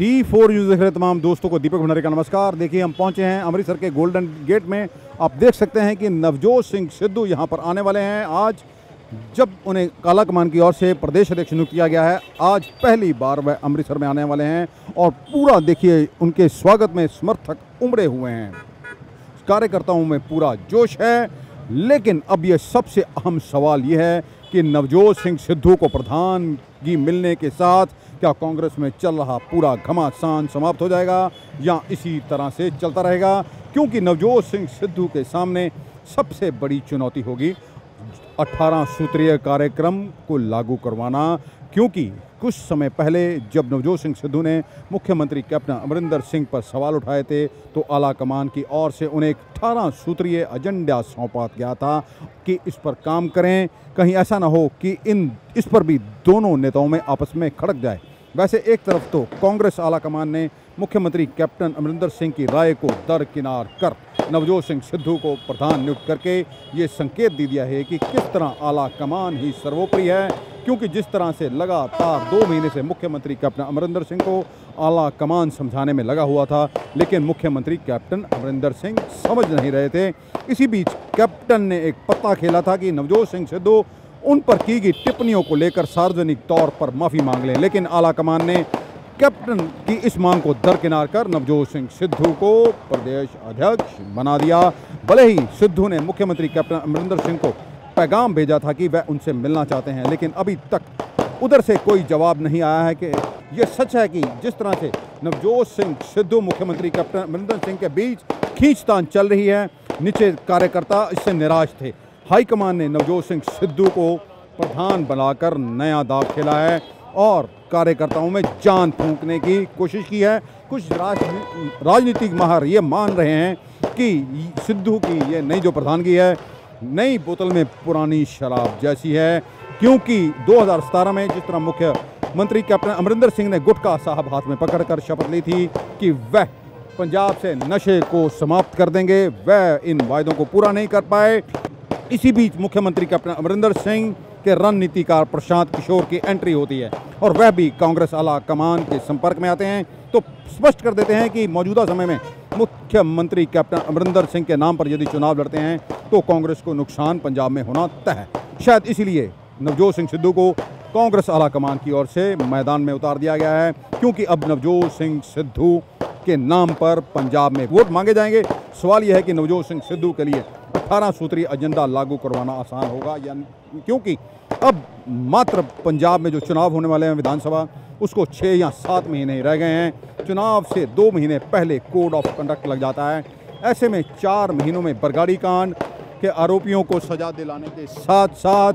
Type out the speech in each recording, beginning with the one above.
D four news देख रहे तमाम दोस्तों को दीपक भंडारी का नमस्कार। देखिए, हम पहुँचे हैं अमृतसर के गोल्डन गेट में। आप देख सकते हैं कि नवजोत सिंह सिद्धू यहाँ पर आने वाले हैं। आज जब उन्हें काला कमान की ओर से प्रदेश अध्यक्ष नियुक्त किया गया है, आज पहली बार वह अमृतसर में आने वाले हैं और पूरा देखिए, उनके स्वागत में समर्थक उमड़े हुए हैं। कार्यकर्ताओं में पूरा जोश है, लेकिन अब यह सबसे अहम सवाल यह है कि नवजोत सिंह सिद्धू को प्रधानगी मिलने के साथ क्या कांग्रेस में चल रहा पूरा घमासान समाप्त हो जाएगा या इसी तरह से चलता रहेगा? क्योंकि नवजोत सिंह सिद्धू के सामने सबसे बड़ी चुनौती होगी। 18 सूत्रीय कार्यक्रम को लागू करवाना, क्योंकि कुछ समय पहले जब नवजोत सिंह सिद्धू ने मुख्यमंत्री कैप्टन अमरिंदर सिंह पर सवाल उठाए थे तो आला कमान की ओर से उन्हें अठारह सूत्रीय एजेंडा सौंपा गया था कि इस पर काम करें। कहीं ऐसा ना हो कि इन, इस पर भी दोनों नेताओं में आपस में खड़क जाए। वैसे एक तरफ़ तो कांग्रेस आला कमान ने मुख्यमंत्री कैप्टन अमरिंदर सिंह की राय को दरकिनार कर नवजोत सिंह सिद्धू को प्रधान नियुक्त करके ये संकेत दे दिया है कि किस तरह आला कमान ही सर्वोपरि है, क्योंकि जिस तरह से लगातार दो महीने से मुख्यमंत्री कैप्टन अमरिंदर सिंह को आला कमान समझाने में लगा हुआ था, लेकिन मुख्यमंत्री कैप्टन अमरिंदर सिंह समझ नहीं रहे थे। इसी बीच कैप्टन ने एक पत्ता खेला था कि नवजोत सिंह सिद्धू उन पर की गई टिप्पणियों को लेकर सार्वजनिक तौर पर माफ़ी मांग लें। लेकिन आला कमान ने कैप्टन की इस मांग को दरकिनार कर नवजोत सिंह सिद्धू को प्रदेश अध्यक्ष बना दिया। भले ही सिद्धू ने मुख्यमंत्री कैप्टन अमरिंदर सिंह को पैगाम भेजा था कि वह उनसे मिलना चाहते हैं, लेकिन अभी तक उधर से कोई जवाब नहीं आया है कि यह सच है कि जिस तरह से नवजोत सिंह सिद्धू मुख्यमंत्री कैप्टन अमरिंदर सिंह के बीच खींचतान चल रही है, नीचे कार्यकर्ता इससे निराश थे। हाईकमान ने नवजोत सिंह सिद्धू को प्रधान बनाकर नया दाव खेला है और कार्यकर्ताओं में जान फूंकने की कोशिश की है। कुछ राजनीतिक माहर ये मान रहे हैं कि सिद्धू की ये नई जो प्रधानगी है, नई बोतल में पुरानी शराब जैसी है, क्योंकि 2017 में जिस तरह मुख्य मंत्री कैप्टन अमरिंदर सिंह ने गुटका साहब हाथ में पकड़कर शपथ ली थी कि वह पंजाब से नशे को समाप्त कर देंगे, वह इन वायदों को पूरा नहीं कर पाए इसी बीच मुख्यमंत्री कैप्टन अमरिंदर सिंह के रणनीतिकार प्रशांत किशोर की एंट्री होती है और वह भी कांग्रेस आला कमान के संपर्क में आते हैं। तो स्पष्ट कर देते हैं कि मौजूदा समय में मुख्यमंत्री कैप्टन अमरिंदर सिंह के नाम पर यदि चुनाव लड़ते हैं तो कांग्रेस को नुकसान पंजाब में होना तय है। शायद इसीलिए नवजोत सिंह सिद्धू को कांग्रेस आला कमान की ओर से मैदान में उतार दिया गया है, क्योंकि अब नवजोत सिंह सिद्धू के नाम पर पंजाब में वोट मांगे जाएँगे। सवाल यह है कि नवजोत सिंह सिद्धू के लिए अठारह सूत्री एजेंडा लागू करवाना आसान होगा या क्योंकि अब मात्र पंजाब में जो चुनाव होने वाले हैं विधानसभा, उसको छः या सात महीने रह गए हैं। चुनाव से दो महीने पहले कोड ऑफ़ कंडक्ट लग जाता है। ऐसे में चार महीनों में बरगाड़ी कांड के आरोपियों को सजा दिलाने के साथ साथ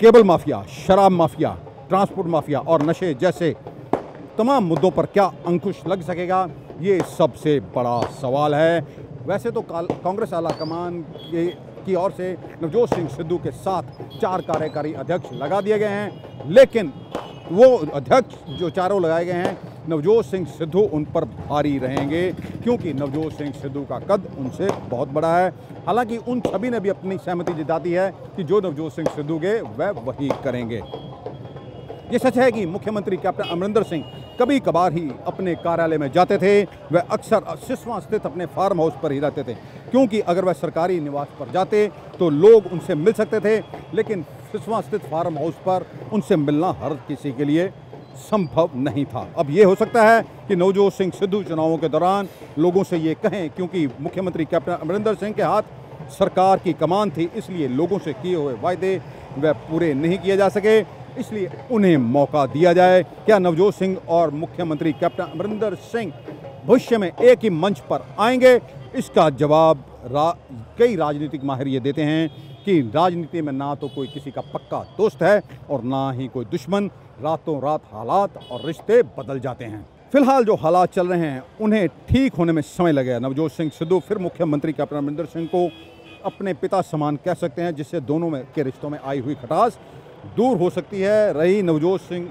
केबल माफिया, शराब माफिया, ट्रांसपोर्ट माफिया और नशे जैसे तमाम मुद्दों पर क्या अंकुश लग सकेगा? ये सबसे बड़ा सवाल है। वैसे तो कांग्रेस आला कमान के, की ओर से नवजोत सिंह सिद्धू के साथ चार कार्यकारी अध्यक्ष लगा दिए गए हैं, लेकिन वो अध्यक्ष जो चारों लगाए गए हैं, नवजोत सिंह सिद्धू उन पर भारी रहेंगे, क्योंकि नवजोत सिंह सिद्धू का कद उनसे बहुत बड़ा है। हालाँकि उन सभी ने भी अपनी सहमति जताती है कि जो नवजोत सिंह सिद्धू के वह वही करेंगे। ये सच है कि मुख्यमंत्री कैप्टन अमरिंदर सिंह कभी कभार ही अपने कार्यालय में जाते थे। वह अक्सर सिसवा स्थित अपने फार्म हाउस पर ही रहते थे, क्योंकि अगर वह सरकारी निवास पर जाते तो लोग उनसे मिल सकते थे, लेकिन सिसवा स्थित फार्म हाउस पर उनसे मिलना हर किसी के लिए संभव नहीं था। अब ये हो सकता है कि नवजोत सिंह सिद्धू चुनावों के दौरान लोगों से ये कहें, क्योंकि मुख्यमंत्री कैप्टन अमरिंदर सिंह के हाथ सरकार की कमान थी, इसलिए लोगों से किए हुए वायदे वह पूरे नहीं किए जा सके। इसलिए उन्हें मौका दिया जाए। क्या नवजोत सिंह और मुख्यमंत्री कैप्टन अमरिंदर सिंह भविष्य में एक ही मंच पर आएँगे? इसका जवाब रा, कई राजनीतिक माहिर ये देते हैं कि राजनीति में ना तो कोई किसी का पक्का दोस्त है और ना ही कोई दुश्मन। रातों रात हालात और रिश्ते बदल जाते हैं। फ़िलहाल जो हालात चल रहे हैं उन्हें ठीक होने में समय लगेगा नवजोत सिंह सिद्धू फिर मुख्यमंत्री कैप्टन अमरिंदर सिंह को अपने पिता समान कह सकते हैं जिससे दोनों में के रिश्तों में आई हुई खटास। दूर हो सकती है। रही नवजोत सिंह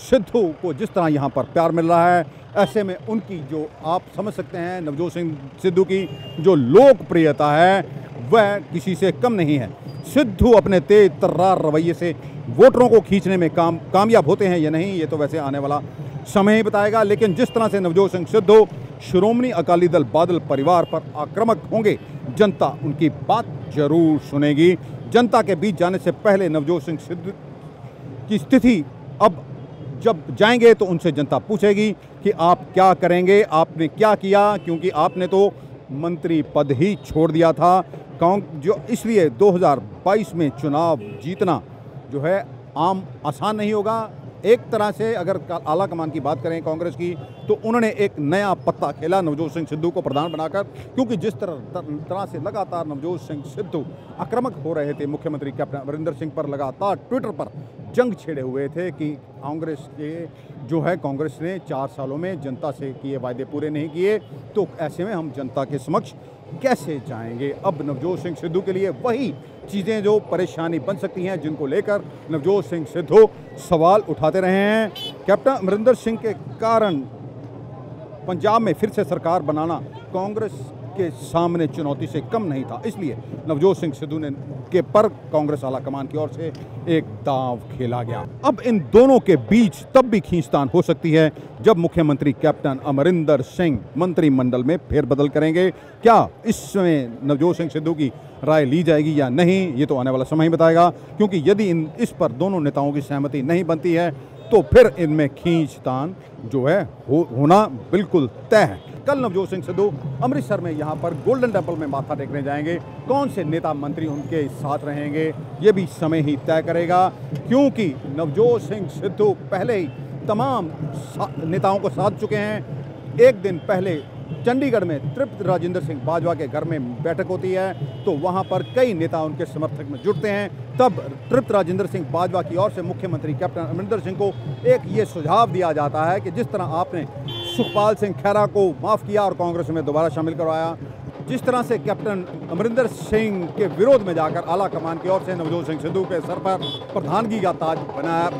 सिद्धू को जिस तरह यहाँ पर प्यार मिल रहा है, ऐसे में उनकी जो आप समझ सकते हैं, नवजोत सिंह सिद्धू की जो लोकप्रियता है, वह किसी से कम नहीं है। सिद्धू अपने तेज तर्रार रवैये से वोटरों को खींचने में काम, कामयाब होते हैं या नहीं, ये तो वैसे आने वाला समय ही बताएगा। लेकिन जिस तरह से नवजोत सिंह सिद्धू श्रोमणी अकाली दल बादल परिवार पर आक्रामक होंगे, जनता उनकी बात ज़रूर सुनेगी। जनता के बीच जाने से पहले नवजोत सिंह सिद्धू की स्थिति अब जब जाएँगे तो उनसे जनता पूछेगी कि आप क्या करेंगे, आपने क्या किया? क्योंकि आपने तो मंत्री पद ही छोड़ दिया था। कांग जो इसलिए 2022 में चुनाव जीतना जो है आम आसान नहीं होगा। एक तरह से अगर आला कमान की बात करें कांग्रेस की तो उन्होंने एक नया पत्ता खेला नवजोत सिंह सिद्धू को प्रधान बनाकर, क्योंकि जिस तरह तरह से लगातार नवजोत सिंह सिद्धू आक्रामक हो रहे थे, मुख्यमंत्री कैप्टन अमरिंदर सिंह पर लगातार ट्विटर पर जंग छेड़े हुए थे कि कांग्रेस के जो है, कांग्रेस ने चार सालों में जनता से किए वायदे पूरे नहीं किए तो ऐसे में हम जनता के समक्ष कैसे जाएँगे? अब नवजोत सिंह सिद्धू के लिए वही चीज़ें जो परेशानी बन सकती हैं, जिनको लेकर नवजोत सिंह सिद्धू सवाल उठाते रहे हैं। कैप्टन अमरिंदर सिंह के कारण पंजाब में फिर से सरकार बनाना कांग्रेस के सामने चुनौती से कम नहीं था इसलिए नवजोत सिंह सिद्धू ने के पर कांग्रेस आला कमान की ओर से एक दाव खेला गया। अब इन दोनों के बीच तब भी खींचतान हो सकती है जब मुख्यमंत्री कैप्टन अमरिंदर सिंह मंत्रिमंडल में फेरबदल करेंगे। क्या इसमें नवजोत सिंह सिद्धू की राय ली जाएगी या नहीं ये तो आने वाला समय ही बताएगा क्योंकि यदि इन इस पर दोनों नेताओं की सहमति नहीं बनती है तो फिर इनमें खींचतान जो है हो, होना बिल्कुल तय है। कल नवजोत सिंह सिद्धू अमृतसर में यहाँ पर गोल्डन टेंपल में माथा टेकने जाएँगे। कौन से नेता मंत्री उनके साथ रहेंगे, ये भी समय ही तय करेगा, क्योंकि नवजोत सिंह सिद्धू पहले ही तमाम नेताओं को साथ चुके हैं। एक दिन पहले चंडीगढ़ में तृप्त राजेंद्र सिंह बाजवा के घर में बैठक होती है तो वहाँ पर कई नेता उनके समर्थक में जुटते हैं। तब तृप्त राजेंद्र सिंह बाजवा की ओर से मुख्यमंत्री कैप्टन अमरिंदर सिंह को एक ये सुझाव दिया जाता है कि जिस तरह आपने सुखपाल सिंह खैरा को माफ़ किया और कांग्रेस में दोबारा शामिल करवाया। जिस तरह से कैप्टन अमरिंदर सिंह के विरोध में जाकर आला कमान की ओर से नवजोत सिंह सिद्धू के सर पर प्रधानगी का ताज बनाया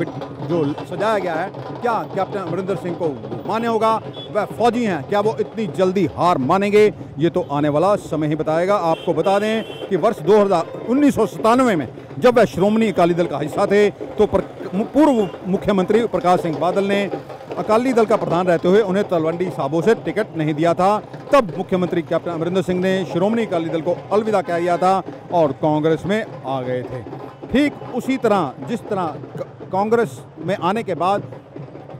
जो सजाया गया है, क्या कैप्टन अमरिंदर सिंह को मान्य होगा? वह फौजी हैं, क्या वो इतनी जल्दी हार मानेंगे? ये तो आने वाला समय ही बताएगा। आपको बता दें कि वर्ष दो हज़ार में जब वह श्रोमणी अकाली दल का हिस्सा थे तो पूर्व मुख्यमंत्री प्रकाश सिंह बादल ने अकाली दल का प्रधान रहते हुए उन्हें तलवंडी साबो से टिकट नहीं दिया था। तब मुख्यमंत्री कैप्टन अमरिंदर सिंह ने श्रोमणी अकाली दल को अलविदा कह दिया था और कांग्रेस में आ गए थे। ठीक उसी तरह, जिस तरह कांग्रेस में आने के बाद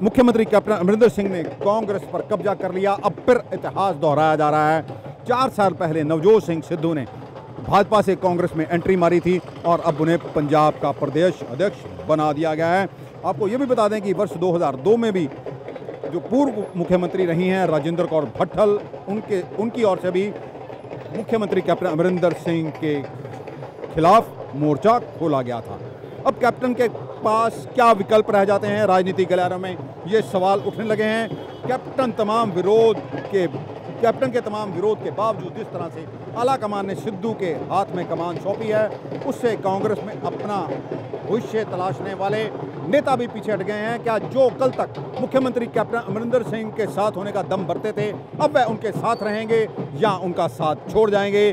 मुख्यमंत्री कैप्टन अमरिंदर सिंह ने कांग्रेस पर कब्जा कर लिया, अब फिर इतिहास दोहराया जा रहा है। चार साल पहले नवजोत सिंह सिद्धू ने भाजपा से कांग्रेस में एंट्री मारी थी और अब उन्हें पंजाब का प्रदेश अध्यक्ष बना दिया गया है। आपको ये भी बता दें कि वर्ष 2002 में भी जो पूर्व मुख्यमंत्री रही हैं, राजेंद्र कौर भट्टल, उनके, उनकी ओर से भी मुख्यमंत्री कैप्टन अमरिंदर सिंह के खिलाफ मोर्चा खोला गया था। अब कैप्टन के पास क्या विकल्प रह जाते हैं राजनीतिक गलियारों में? ये सवाल उठने लगे हैं। कैप्टन तमाम विरोध के, कैप्टन के तमाम विरोध के बावजूद जिस तरह से आला कमान ने सिद्धू के हाथ में कमान सौंपी है, उससे कांग्रेस में अपना भविष्य तलाशने वाले नेता भी पीछे हट गए हैं क्या जो कल तक मुख्यमंत्री कैप्टन अमरिंदर सिंह के साथ होने का दम भरते थे, अब वह उनके साथ रहेंगे या उनका साथ छोड़ जाएँगे,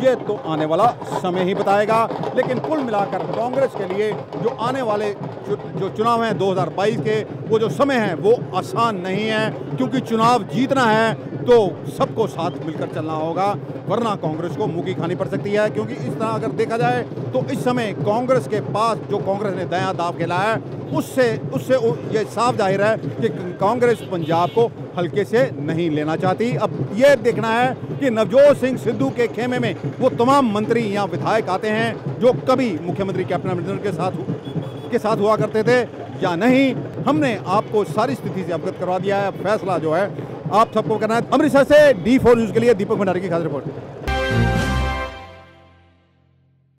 ये तो आने वाला समय ही बताएगा। लेकिन कुल मिलाकर कांग्रेस के लिए जो आने वाले जो चुनाव हैं 2022 के, वो जो समय है, वो आसान नहीं है, क्योंकि चुनाव जीतना है तो सबको साथ मिलकर चलना होगा, वरना कांग्रेस को मुखी खानी पड़ सकती है, क्योंकि इस तरह अगर देखा जाए तो इस समय कांग्रेस के पास जो कांग्रेस ने दया दाव खेला है, उससे उससे ये साफ़ ज़ाहिर है कि कांग्रेस पंजाब को हल्के से नहीं लेना चाहती। अब ये देखना है कि नवजोत सिंह सिद्धू के खेमे में वो तमाम मंत्री या विधायक आते हैं, जो कभी मुख्यमंत्री कैप्टन अमरिंदर के साथ के साथ हुआ करते थे या नहीं, हमने आपको सारी स्थिति से अवगत करवा दिया है। फैसला जो है आप सबको करना है। अमृतसर से डी फोर न्यूज़ के लिए दीपक भंडारी की खास रिपोर्ट।